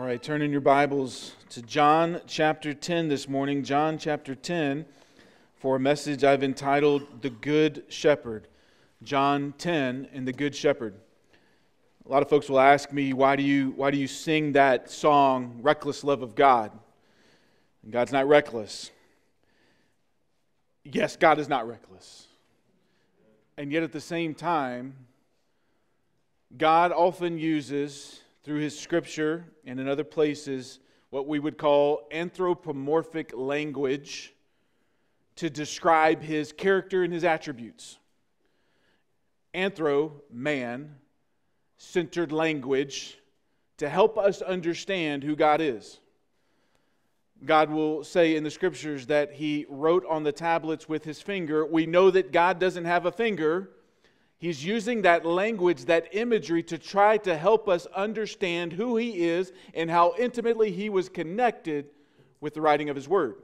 All right, turn in your Bibles to John chapter 10 this morning. John chapter 10 for a message I've entitled The Good Shepherd. John 10 and the Good Shepherd. A lot of folks will ask me, why do you, why do you sing that song, Reckless Love of God? And God's not reckless. Yes, God is not reckless. And yet at the same time, God often uses through his scripture and in other places what we would call anthropomorphic language to describe his character and his attributes. Anthro, man, centered language to help us understand who God is. God will say in the scriptures that he wrote on the tablets with his finger. We know that God doesn't have a finger He's using that language, that imagery, to try to help us understand who He is and how intimately He was connected with the writing of His Word.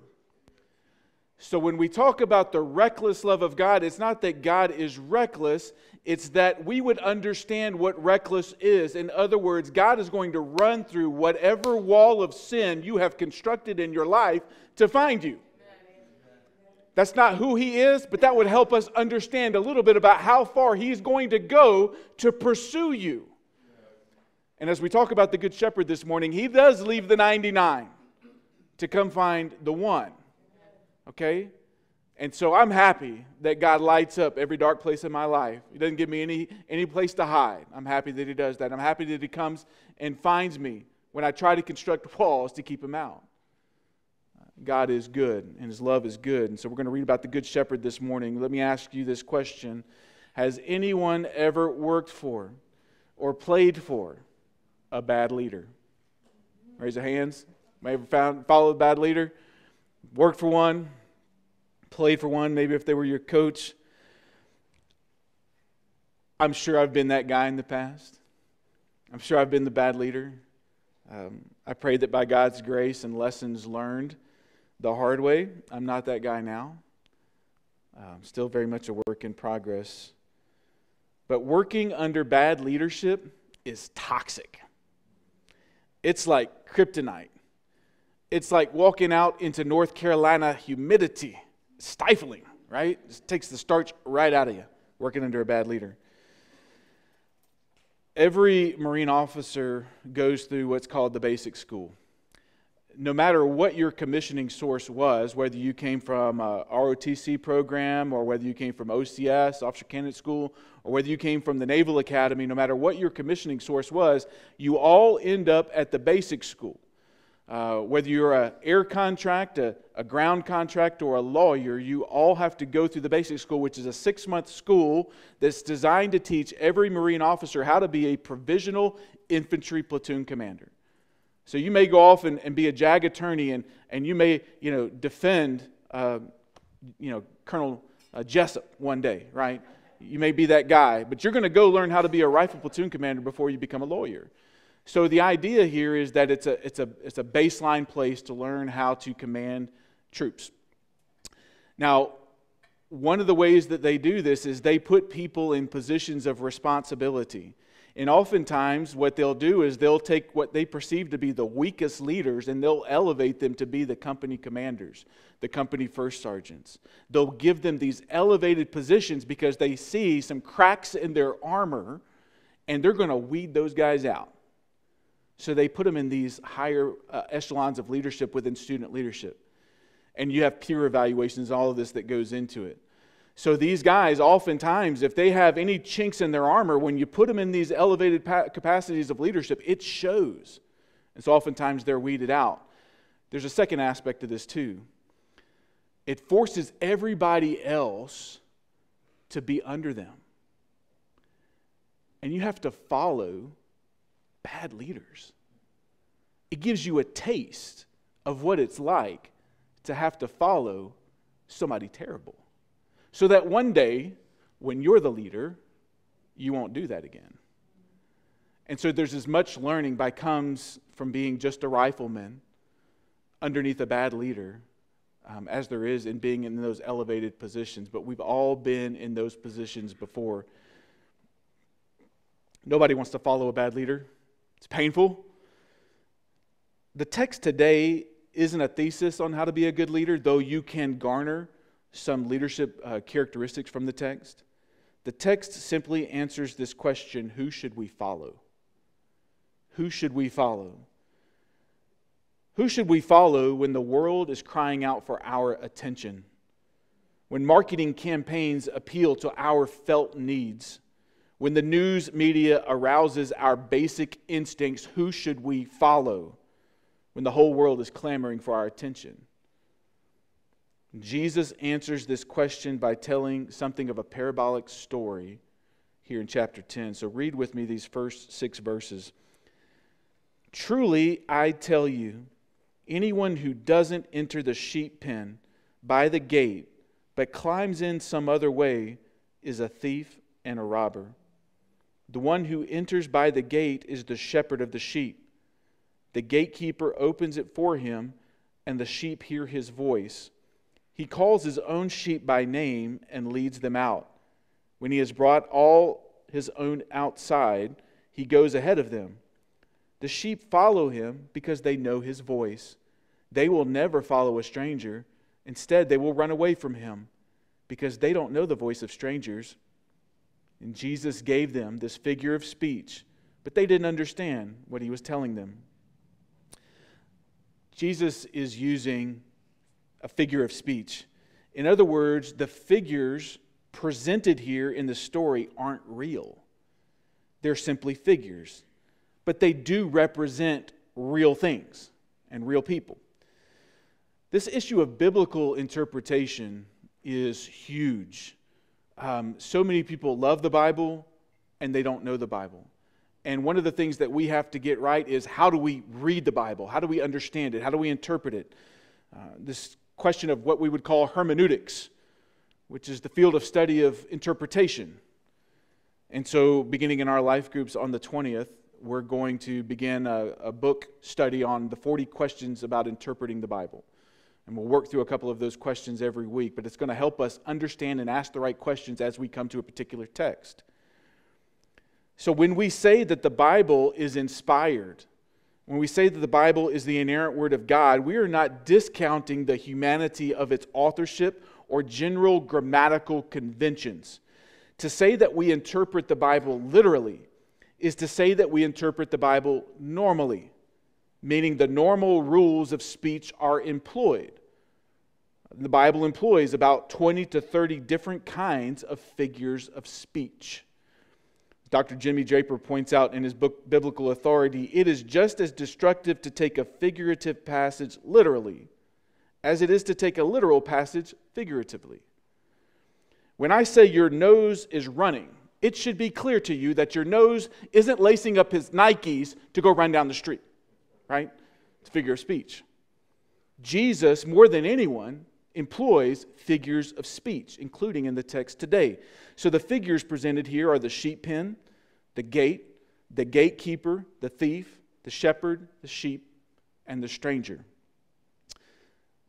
So, when we talk about the reckless love of God, it's not that God is reckless, it's that we would understand what reckless is. In other words, God is going to run through whatever wall of sin you have constructed in your life to find you. That's not who he is, but that would help us understand a little bit about how far he's going to go to pursue you. And as we talk about the Good Shepherd this morning, he does leave the 99 to come find the one. Okay? And so I'm happy that God lights up every dark place in my life. He doesn't give me any, any place to hide. I'm happy that He does that. I'm happy that He comes and finds me when I try to construct walls to keep Him out. God is good and his love is good. And so we're going to read about the Good Shepherd this morning. Let me ask you this question Has anyone ever worked for or played for a bad leader? Raise your hands. May have found, followed a bad leader? Worked for one, played for one, maybe if they were your coach. I'm sure I've been that guy in the past. I'm sure I've been the bad leader. Um, I pray that by God's grace and lessons learned, the hard way. I'm not that guy now. Um, still very much a work in progress. But working under bad leadership is toxic. It's like kryptonite. It's like walking out into North Carolina humidity, stifling, right? It takes the starch right out of you, working under a bad leader. Every Marine officer goes through what's called the basic school no matter what your commissioning source was, whether you came from a ROTC program or whether you came from OCS, Officer Candidate School, or whether you came from the Naval Academy, no matter what your commissioning source was, you all end up at the basic school. Uh, whether you're an air contract, a, a ground contract, or a lawyer, you all have to go through the basic school, which is a six month school that's designed to teach every Marine officer how to be a provisional infantry platoon commander. So you may go off and, and be a JAG attorney and, and you may, you know, defend, uh, you know, Colonel uh, Jessup one day, right? You may be that guy, but you're going to go learn how to be a rifle platoon commander before you become a lawyer. So the idea here is that it's a, it's a, it's a baseline place to learn how to command troops. Now, one of the ways that they do this is they put people in positions of responsibility. And oftentimes, what they'll do is they'll take what they perceive to be the weakest leaders and they'll elevate them to be the company commanders, the company first sergeants. They'll give them these elevated positions because they see some cracks in their armor and they're going to weed those guys out. So they put them in these higher uh, echelons of leadership within student leadership. And you have peer evaluations, all of this that goes into it. So these guys, oftentimes, if they have any chinks in their armor, when you put them in these elevated capacities of leadership, it shows. And so oftentimes they're weeded out. There's a second aspect to this, too. It forces everybody else to be under them. And you have to follow bad leaders. It gives you a taste of what it's like to have to follow somebody terrible so that one day, when you're the leader, you won't do that again. And so there's as much learning by comes from being just a rifleman underneath a bad leader um, as there is in being in those elevated positions. But we've all been in those positions before. Nobody wants to follow a bad leader. It's painful. The text today isn't a thesis on how to be a good leader, though you can garner some leadership uh, characteristics from the text. The text simply answers this question who should we follow? Who should we follow? Who should we follow when the world is crying out for our attention? When marketing campaigns appeal to our felt needs? When the news media arouses our basic instincts, who should we follow? When the whole world is clamoring for our attention? Jesus answers this question by telling something of a parabolic story here in chapter 10. So read with me these first six verses. Truly, I tell you, anyone who doesn't enter the sheep pen by the gate, but climbs in some other way, is a thief and a robber. The one who enters by the gate is the shepherd of the sheep. The gatekeeper opens it for him, and the sheep hear his voice. He calls his own sheep by name and leads them out. When he has brought all his own outside, he goes ahead of them. The sheep follow him because they know his voice. They will never follow a stranger. Instead, they will run away from him because they don't know the voice of strangers. And Jesus gave them this figure of speech, but they didn't understand what he was telling them. Jesus is using a figure of speech. In other words, the figures presented here in the story aren't real, they're simply figures. But they do represent real things and real people. This issue of biblical interpretation is huge. Um, so many people love the Bible and they don't know the Bible. And one of the things that we have to get right is how do we read the Bible? How do we understand it? How do we interpret it? Uh, this question of what we would call hermeneutics, which is the field of study of interpretation. And so, beginning in our life groups on the 20th, we're going to begin a, a, book study on the 40 questions about interpreting the Bible. And we'll work through a couple of those questions every week, but it's going to help us understand and ask the right questions as we come to a particular text. So, when we say that the Bible is inspired, when we say that the Bible is the inerrant word of God, we are not discounting the humanity of its authorship or general grammatical conventions. To say that we interpret the Bible literally is to say that we interpret the Bible normally, meaning the normal rules of speech are employed. The Bible employs about 20 to 30 different kinds of figures of speech. Dr. Jimmy Draper points out in his book Biblical Authority it is just as destructive to take a figurative passage literally as it is to take a literal passage figuratively. When I say your nose is running, it should be clear to you that your nose isn't lacing up his Nikes to go run down the street, right? It's figure of speech. Jesus, more than anyone, employs figures of speech, including in the text today. So the figures presented here are the sheep pen, the gate, the gatekeeper, the thief, the shepherd, the sheep, and the stranger.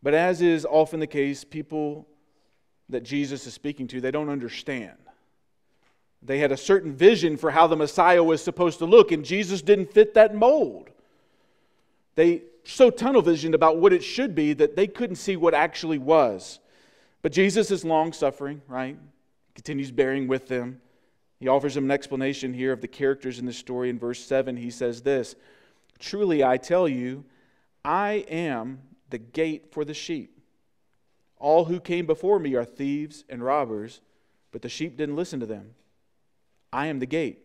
But as is often the case, people that Jesus is speaking to, they don't understand. They had a certain vision for how the Messiah was supposed to look, and Jesus didn't fit that mold. They so tunnel visioned about what it should be that they couldn't see what actually was. But Jesus is long suffering, right? Continues bearing with them. He offers them an explanation here of the characters in the story. In verse 7, he says this Truly I tell you, I am the gate for the sheep. All who came before me are thieves and robbers, but the sheep didn't listen to them. I am the gate.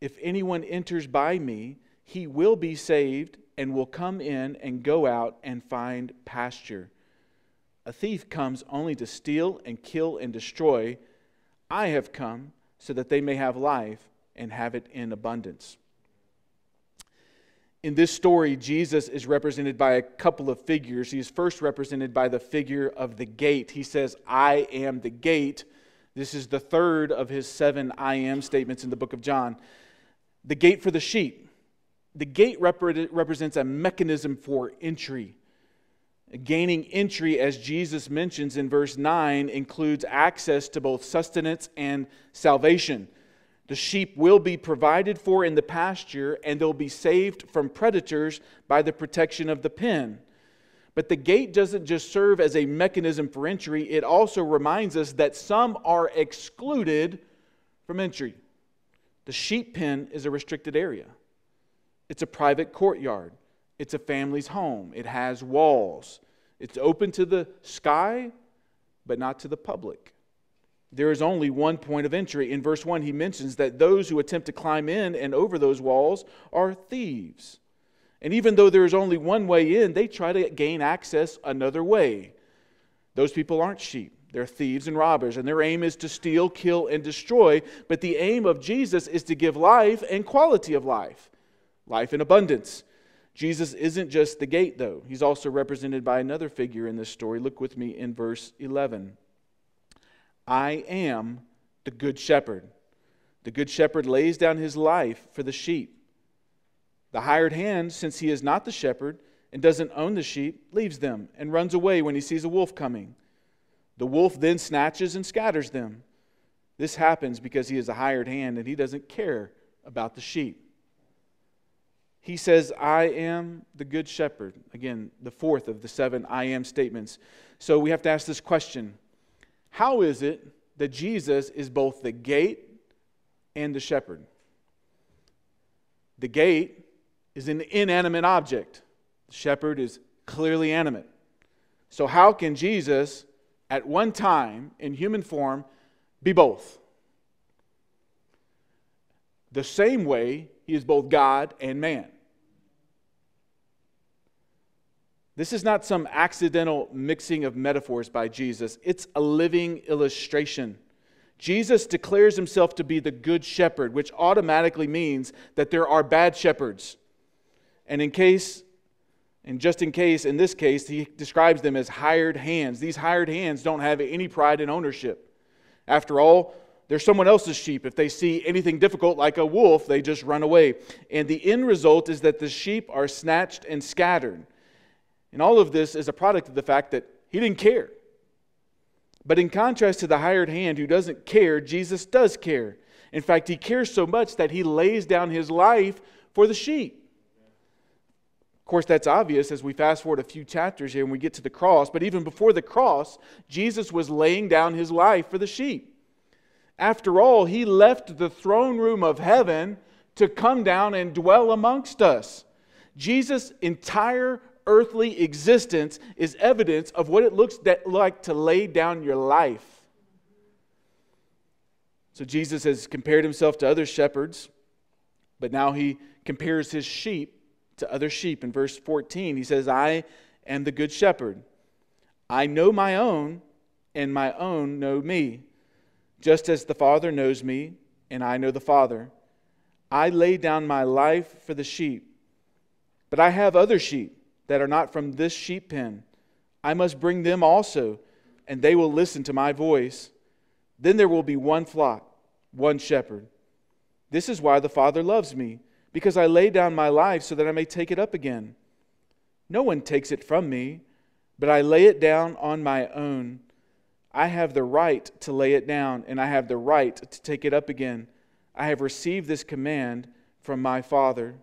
If anyone enters by me, he will be saved and will come in and go out and find pasture. A thief comes only to steal and kill and destroy. I have come so that they may have life and have it in abundance. In this story, Jesus is represented by a couple of figures. He is first represented by the figure of the gate. He says, I am the gate. This is the third of his seven I am statements in the book of John. The gate for the sheep. The gate represents a mechanism for entry. Gaining entry, as Jesus mentions in verse 9, includes access to both sustenance and salvation. The sheep will be provided for in the pasture, and they'll be saved from predators by the protection of the pen. But the gate doesn't just serve as a mechanism for entry, it also reminds us that some are excluded from entry. The sheep pen is a restricted area, it's a private courtyard, it's a family's home, it has walls, it's open to the sky, but not to the public there is only one point of entry. In verse 1, he mentions that those who attempt to climb in and over those walls are thieves. And even though there is only one way in, they try to gain access another way. Those people aren't sheep. They're thieves and robbers, and their aim is to steal, kill, and destroy. But the aim of Jesus is to give life and quality of life, life in abundance. Jesus isn't just the gate, though. He's also represented by another figure in this story. Look with me in verse 11. I am the good shepherd. The good shepherd lays down his life for the sheep. The hired hand, since he is not the shepherd and doesn't own the sheep, leaves them and runs away when he sees a wolf coming. The wolf then snatches and scatters them. This happens because he is a hired hand and he doesn't care about the sheep. He says, I am the good shepherd. Again, the fourth of the seven I am statements. So we have to ask this question how is it that Jesus is both the gate and the shepherd? The gate is an inanimate object, the shepherd is clearly animate. So, how can Jesus, at one time in human form, be both? The same way he is both God and man. This is not some accidental mixing of metaphors by Jesus, it's a living illustration. Jesus declares himself to be the good shepherd, which automatically means that there are bad shepherds. And in case, and just in case, in this case, he describes them as hired hands. These hired hands don't have any pride in ownership. After all, they're someone else's sheep. If they see anything difficult like a wolf, they just run away. And the end result is that the sheep are snatched and scattered. And all of this is a product of the fact that he didn't care. But in contrast to the hired hand who doesn't care, Jesus does care. In fact, he cares so much that he lays down his life for the sheep. Of course, that's obvious as we fast forward a few chapters here and we get to the cross. But even before the cross, Jesus was laying down his life for the sheep. After all, he left the throne room of heaven to come down and dwell amongst us. Jesus' entire earthly existence is evidence of what it looks like to lay down your life. So Jesus has compared himself to other shepherds, but now he compares his sheep to other sheep. In verse 14, he says, I am the good shepherd. I know my own, and my own know me, just as the Father knows me, and I know the Father. I lay down my life for the sheep. But I have other sheep that are not from this sheep pen. I must bring them also, and they will listen to my voice. Then there will be one flock, one shepherd. This is why the Father loves me, because I lay down my life so that I may take it up again. No one takes it from me, but I lay it down on my own. I have the right to lay it down, and I have the right to take it up again. I have received this command from my Father.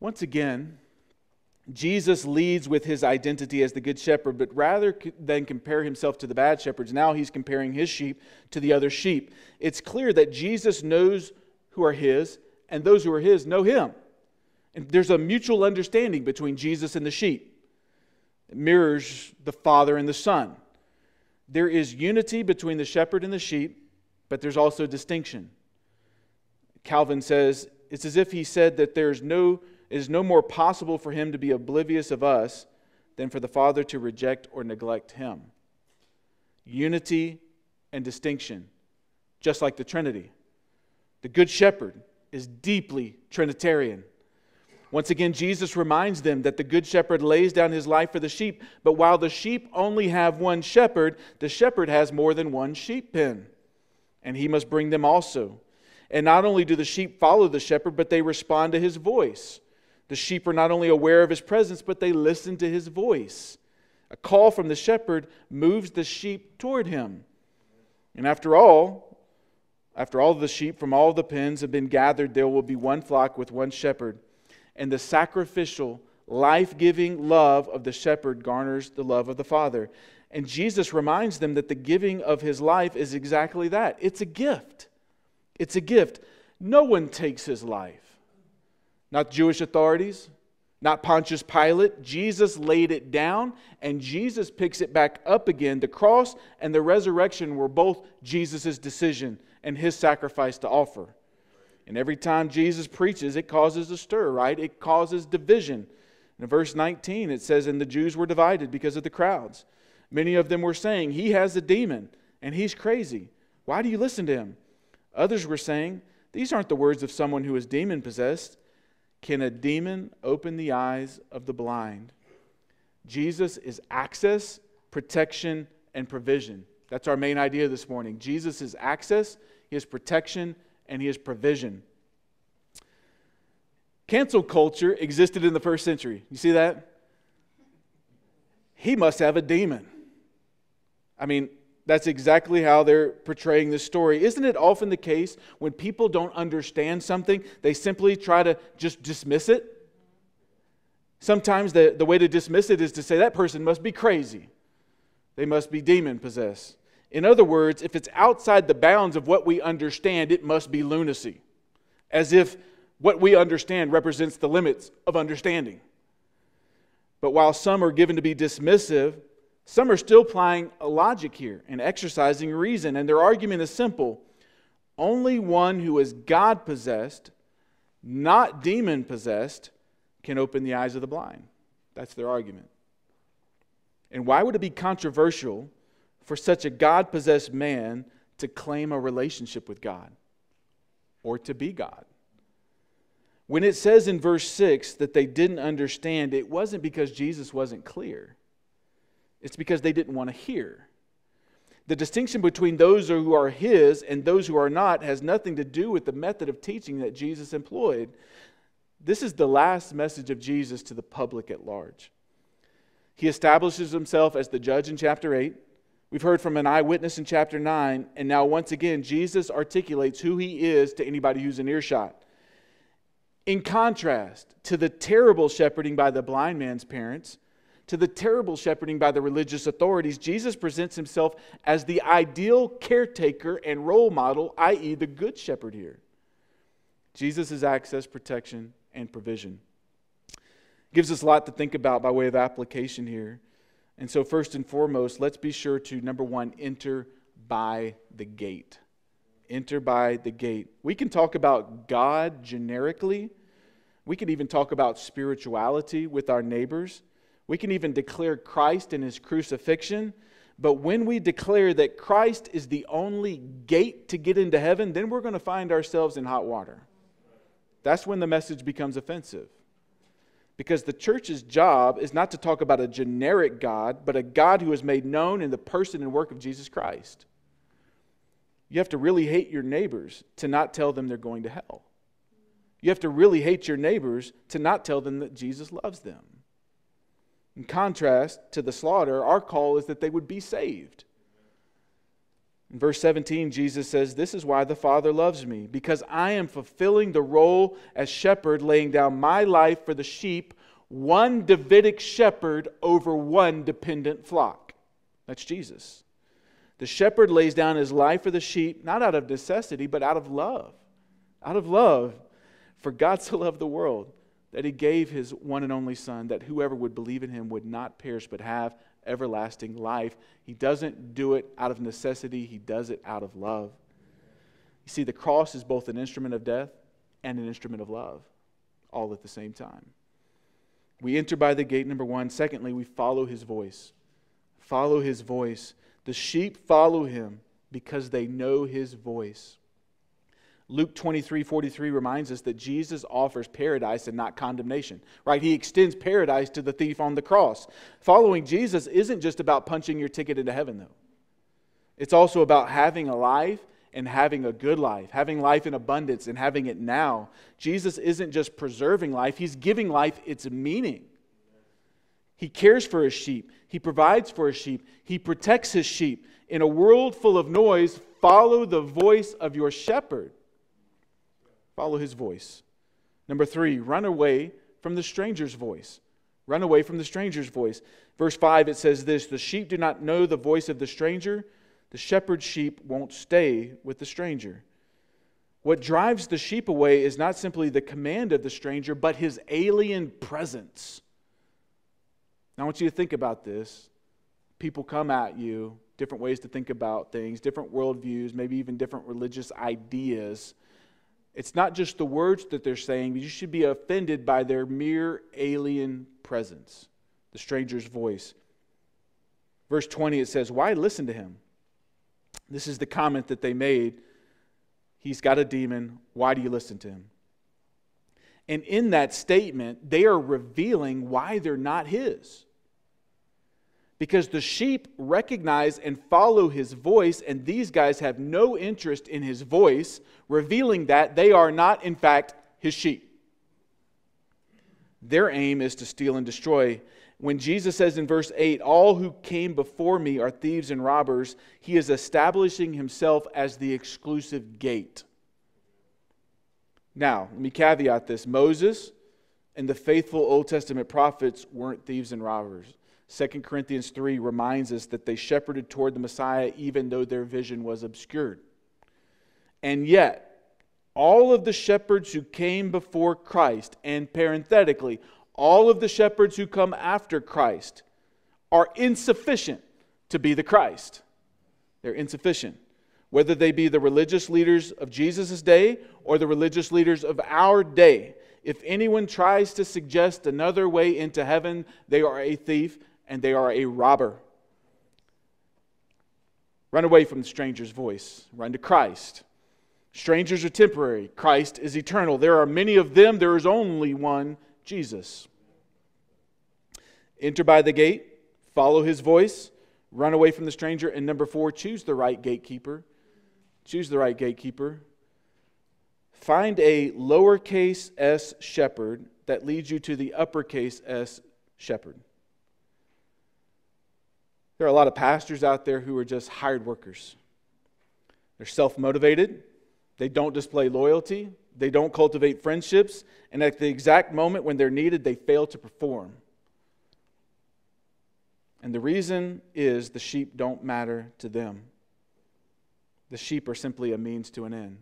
Once again, Jesus leads with his identity as the good shepherd, but rather than compare himself to the bad shepherds, now he's comparing his sheep to the other sheep. It's clear that Jesus knows who are his, and those who are his know him. And there's a mutual understanding between Jesus and the sheep. It mirrors the Father and the Son. There is unity between the shepherd and the sheep, but there's also distinction. Calvin says it's as if he said that there's no it is no more possible for him to be oblivious of us than for the Father to reject or neglect him. Unity and distinction, just like the Trinity. The Good Shepherd is deeply Trinitarian. Once again, Jesus reminds them that the Good Shepherd lays down his life for the sheep, but while the sheep only have one shepherd, the shepherd has more than one sheep pen, and he must bring them also. And not only do the sheep follow the shepherd, but they respond to his voice. The sheep are not only aware of his presence, but they listen to his voice. A call from the shepherd moves the sheep toward him. And after all, After all the sheep from all the pens have been gathered, there will be one flock with one shepherd. And the sacrificial, life giving love of the shepherd garners the love of the Father. And Jesus reminds them that the giving of his life is exactly that it's a gift. It's a gift. No one takes his life. Not Jewish authorities, not Pontius Pilate. Jesus laid it down and Jesus picks it back up again. The cross and the resurrection were both Jesus' decision and his sacrifice to offer. And every time Jesus preaches, it causes a stir, right? It causes division. In verse 19, it says, And the Jews were divided because of the crowds. Many of them were saying, He has a demon and he's crazy. Why do you listen to him? Others were saying, These aren't the words of someone who is demon possessed. Can a demon open the eyes of the blind? Jesus is access, protection, and provision. That's our main idea this morning. Jesus is access, He is protection, and He is provision. Cancel culture existed in the first century. You see that? He must have a demon. I mean, that's exactly how they're portraying this story. Isn't it often the case when people don't understand something, they simply try to just dismiss it? Sometimes the, the way to dismiss it is to say that person must be crazy. They must be demon possessed. In other words, if it's outside the bounds of what we understand, it must be lunacy, as if what we understand represents the limits of understanding. But while some are given to be dismissive, some are still applying a logic here and exercising reason, and their argument is simple. Only one who is God possessed, not demon possessed, can open the eyes of the blind. That's their argument. And why would it be controversial for such a God possessed man to claim a relationship with God or to be God? When it says in verse 6 that they didn't understand, it wasn't because Jesus wasn't clear, it's because they didn't want to hear. The distinction between those who are his and those who are not has nothing to do with the method of teaching that Jesus employed. This is the last message of Jesus to the public at large. He establishes himself as the judge in chapter 8. We've heard from an eyewitness in chapter 9, and now once again, Jesus articulates who he is to anybody who's in earshot. In contrast to the terrible shepherding by the blind man's parents, to the terrible shepherding by the religious authorities, Jesus presents himself as the ideal caretaker and role model, i.e., the good shepherd here. Jesus is access, protection, and provision. Gives us a lot to think about by way of application here. And so, first and foremost, let's be sure to, number one, enter by the gate. Enter by the gate. We can talk about God generically. We can even talk about spirituality with our neighbors. We can even declare Christ and his crucifixion. But when we declare that Christ is the only gate to get into heaven, then we're going to find ourselves in hot water. That's when the message becomes offensive. Because the church's job is not to talk about a generic God, but a God who is made known in the person and work of Jesus Christ. You have to really hate your neighbors to not tell them they're going to hell. You have to really hate your neighbors to not tell them that Jesus loves them. In contrast to the slaughter, our call is that they would be saved. In verse 17, Jesus says, This is why the Father loves me, because I am fulfilling the role as shepherd, laying down my life for the sheep, one Davidic shepherd over one dependent flock. That's Jesus. The shepherd lays down his life for the sheep, not out of necessity, but out of love. Out of love. For God so loved the world that he gave his one and only Son, that whoever would believe in him would not perish but have everlasting life. He doesn't do it out of necessity, he does it out of love. You see, the cross is both an instrument of death and an instrument of love, all at the same time. We enter by the gate, number one. Secondly, we follow his voice. Follow his voice. The sheep follow him because they know his voice. Luke 23 43 reminds us that Jesus offers paradise and not condemnation, right? He extends paradise to the thief on the cross. Following Jesus isn't just about punching your ticket into heaven, though. It's also about having a life and having a good life, having life in abundance and having it now. Jesus isn't just preserving life, He's giving life its meaning. He cares for His sheep, He provides for His sheep, He protects His sheep. In a world full of noise, follow the voice of your shepherd. Follow his voice. Number three, run away from the stranger's voice. Run away from the stranger's voice. Verse 5, it says this The sheep do not know the voice of the stranger, the shepherd's sheep won't stay with the stranger. What drives the sheep away is not simply the command of the stranger, but his alien presence. Now, I want you to think about this. People come at you, different ways to think about things, different worldviews, maybe even different religious ideas. It's not just the words that they're saying, you should be offended by their mere alien presence, the stranger's voice. Verse 20, it says, Why listen to him? This is the comment that they made He's got a demon. Why do you listen to him? And in that statement, they are revealing why they're not his. Because the sheep recognize and follow his voice, and these guys have no interest in his voice, revealing that they are not, in fact, his sheep. Their aim is to steal and destroy. When Jesus says in verse 8, All who came before me are thieves and robbers, he is establishing himself as the exclusive gate. Now, let me caveat this Moses and the faithful Old Testament prophets weren't thieves and robbers. 2 Corinthians 3 reminds us that they shepherded toward the Messiah even though their vision was obscured. And yet, all of the shepherds who came before Christ, and parenthetically, all of the shepherds who come after Christ are insufficient to be the Christ. They're insufficient. Whether they be the religious leaders of Jesus' day or the religious leaders of our day, if anyone tries to suggest another way into heaven, they are a thief and they are a robber. Run away from the stranger's voice, run to Christ. Strangers are temporary, Christ is eternal. There are many of them, there is only one Jesus. Enter by the gate, follow his voice, run away from the stranger. And number four, choose the right gatekeeper. Choose the right gatekeeper. Find a lowercase s shepherd that leads you to the uppercase s shepherd. There are a lot of pastors out there who are just hired workers. They're self motivated, they don't display loyalty, they don't cultivate friendships, and at the exact moment when they're needed, they fail to perform. And the reason is the sheep don't matter to them. The sheep are simply a means to an end.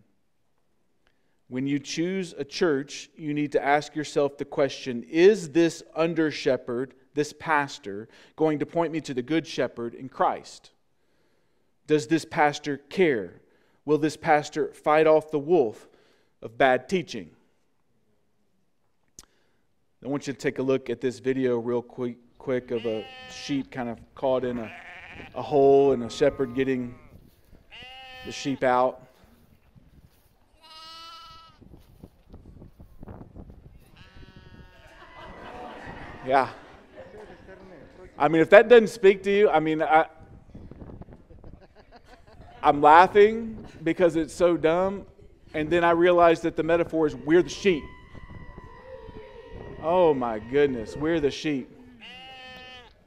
When you choose a church, you need to ask yourself the question Is this under shepherd, this pastor, going to point me to the good shepherd in Christ? Does this pastor care? Will this pastor fight off the wolf of bad teaching? I want you to take a look at this video real quick quick of a sheep kind of caught in a, a hole and a shepherd getting the sheep out. Yeah. I mean, if that doesn't speak to you, I mean, I, I'm laughing because it's so dumb. And then I realize that the metaphor is we're the sheep. Oh my goodness, we're the sheep.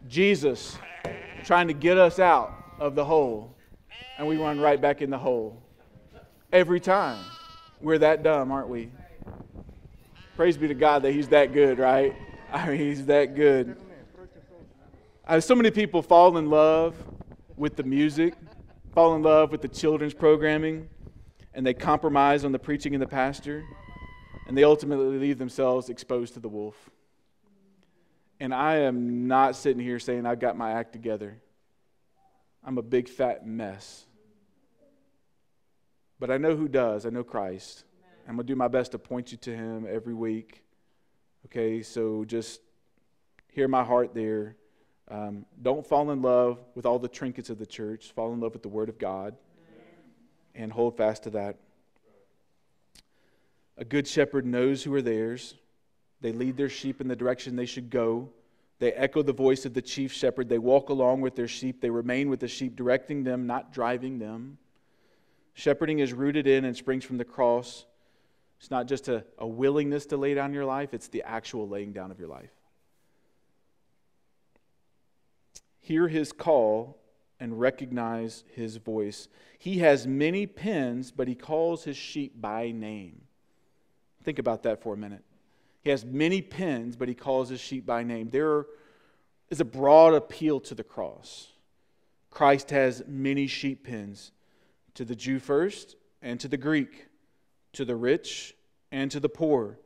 Jesus trying to get us out of the hole, and we run right back in the hole. Every time. We're that dumb, aren't we? Praise be to God that He's that good, right? I mean, He's that good. I, so many people fall in love with the music, fall in love with the children's programming, and they compromise on the preaching and the pastor, and they ultimately leave themselves exposed to the wolf. And I am not sitting here saying I've got my act together. I'm a big fat mess. But I know who does. I know Christ. I'm going to do my best to point you to him every week. Okay, so just hear my heart there. Um, don't fall in love with all the trinkets of the church. Fall in love with the Word of God and hold fast to that. A good shepherd knows who are theirs. They lead their sheep in the direction they should go. They echo the voice of the chief shepherd. They walk along with their sheep. They remain with the sheep, directing them, not driving them. Shepherding is rooted in and springs from the cross. It's not just a, a willingness to lay down your life, it's the actual laying down of your life. Hear his call and recognize his voice. He has many pens, but he calls his sheep by name. Think about that for a minute. He has many pens, but he calls his sheep by name. There is a broad appeal to the cross. Christ has many sheep pens to the Jew first and to the Greek, to the rich and to the poor.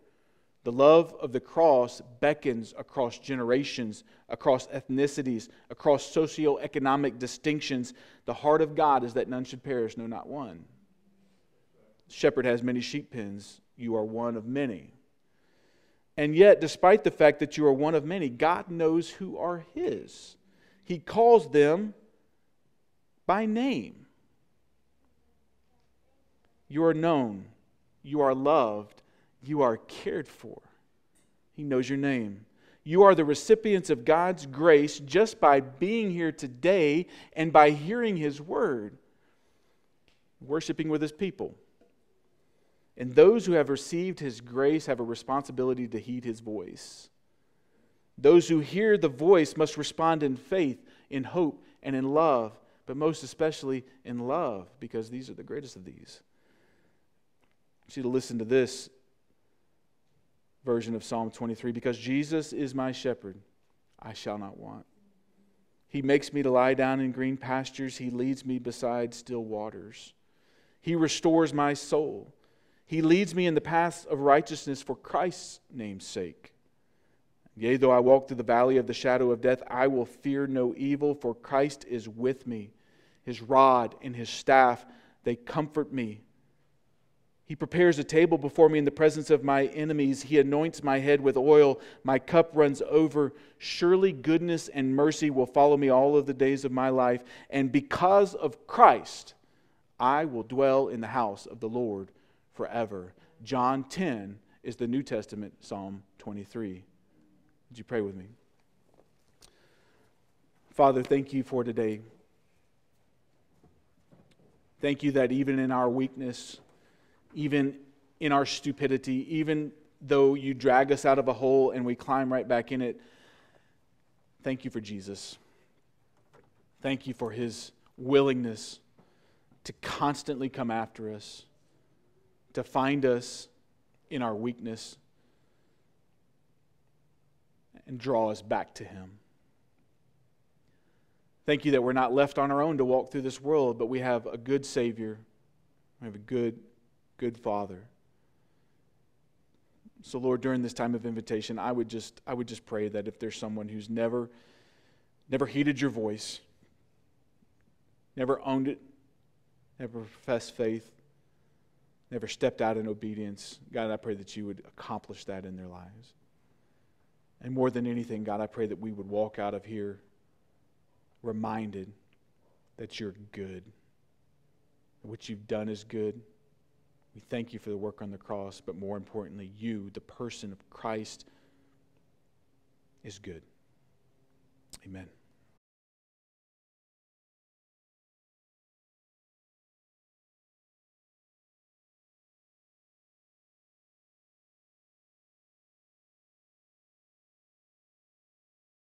The love of the cross beckons across generations, across ethnicities, across socioeconomic distinctions. The heart of God is that none should perish, no, not one. shepherd has many sheep pens. You are one of many. And yet, despite the fact that you are one of many, God knows who are His. He calls them by name. You are known, you are loved, you are cared for. He knows your name. You are the recipients of God's grace just by being here today and by hearing His word, worshiping with His people. And those who have received His grace have a responsibility to heed His voice. Those who hear the voice must respond in faith, in hope, and in love, but most especially in love, because these are the greatest of these. I want you to listen to this version of Psalm 23 because Jesus is my shepherd, I shall not want. He makes me to lie down in green pastures, He leads me beside still waters. He restores my soul. He leads me in the paths of righteousness for Christ's name's sake. Yea, though I walk through the valley of the shadow of death, I will fear no evil, for Christ is with me. His rod and his staff, they comfort me. He prepares a table before me in the presence of my enemies. He anoints my head with oil. My cup runs over. Surely goodness and mercy will follow me all of the days of my life. And because of Christ, I will dwell in the house of the Lord forever. John 10 is the New Testament Psalm 23. Would you pray with me? Father, thank you for today. Thank you that even in our weakness, even in our stupidity, even though you drag us out of a hole and we climb right back in it. Thank you for Jesus. Thank you for his willingness to constantly come after us, to find us in our weakness, and draw us back to him. Thank you that we're not left on our own to walk through this world, but we have a good Savior. We have a good good Father. So, Lord, during this time of invitation, I would just, I would just pray that if there's someone who's never, never heeded your voice, never owned it, never professed faith, never stepped out in obedience, God, I pray that you would accomplish that in their lives. And more than anything, God, I pray that we would walk out of here reminded that you're good. What you've done is good. We thank you for the work on the cross, but more importantly, you, the person of Christ, is good. Amen.